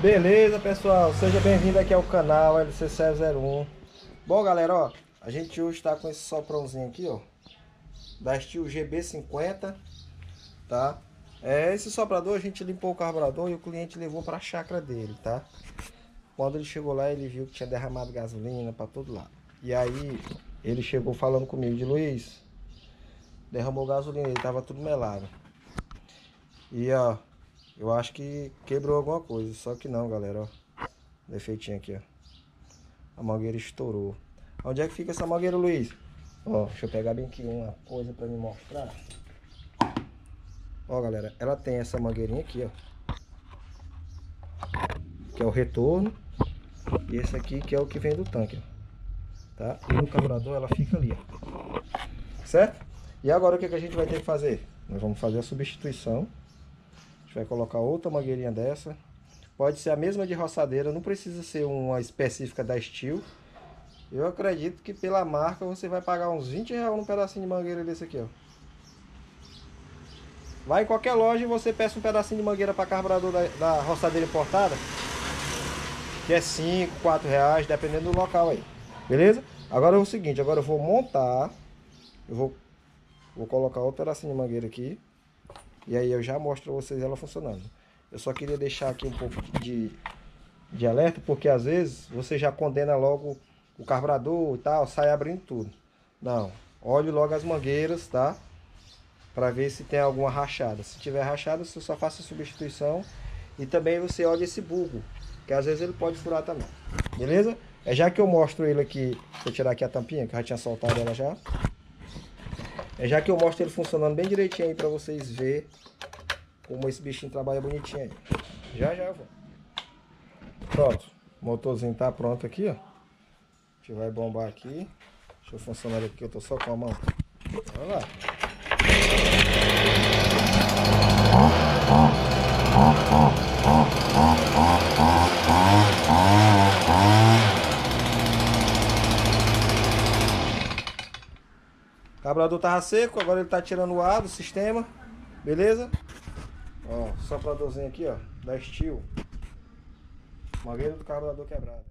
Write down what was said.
Beleza, pessoal? Seja bem-vindo aqui ao canal LC001. Bom, galera, ó, a gente hoje tá com esse soprãozinho aqui, ó, da Steel GB50, tá? É, esse soprador a gente limpou o carburador e o cliente levou para a chácara dele, tá? Quando ele chegou lá, ele viu que tinha derramado gasolina para todo lado. E aí, ele chegou falando comigo de Luiz, derramou gasolina, ele tava tudo melado. E ó, eu acho que quebrou alguma coisa, só que não, galera, ó. Defeitinho aqui, ó. A mangueira estourou. Onde é que fica essa mangueira, Luiz? Ó, deixa eu pegar bem aqui uma coisa pra me mostrar. Ó, galera, ela tem essa mangueirinha aqui, ó. Que é o retorno. E esse aqui que é o que vem do tanque, ó. Tá? E no carburador ela fica ali, ó. Certo? E agora o que, que a gente vai ter que fazer? Nós vamos fazer a substituição gente vai colocar outra mangueirinha dessa. Pode ser a mesma de roçadeira, não precisa ser uma específica da Steel. Eu acredito que pela marca você vai pagar uns 20 reais num pedacinho de mangueira desse aqui, ó. Vai em qualquer loja e você peça um pedacinho de mangueira para carburador da, da roçadeira importada. Que é 5, 4 reais, dependendo do local aí. Beleza? Agora é o seguinte, agora eu vou montar. Eu vou, vou colocar outro pedacinho de mangueira aqui. E aí eu já mostro pra vocês ela funcionando. Eu só queria deixar aqui um pouco de, de alerta, porque às vezes você já condena logo o carburador e tal, sai abrindo tudo. Não, olhe logo as mangueiras, tá? Para ver se tem alguma rachada. Se tiver rachada, você só faça a substituição. E também você olha esse bulbo, que às vezes ele pode furar também. Beleza? É já que eu mostro ele aqui, vou tirar aqui a tampinha, que eu já tinha soltado ela já. É já que eu mostro ele funcionando bem direitinho aí pra vocês verem como esse bichinho trabalha bonitinho aí. Já, já vou. Pronto. O motorzinho tá pronto aqui, ó. A gente vai bombar aqui. Deixa eu funcionar aqui, eu tô só com a mão. Olha lá. Carburador tava seco, agora ele tá tirando o ar do sistema. Beleza? Ó, sopradorzinho aqui, ó, da Steel. Mangueira do carburador quebrado.